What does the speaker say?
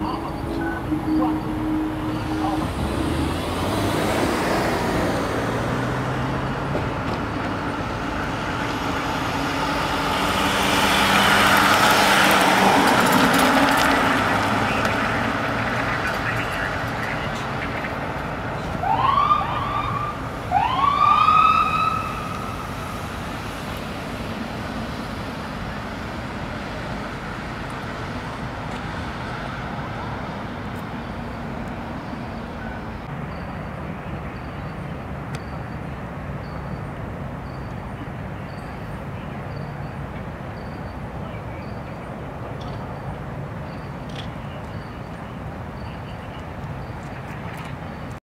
What?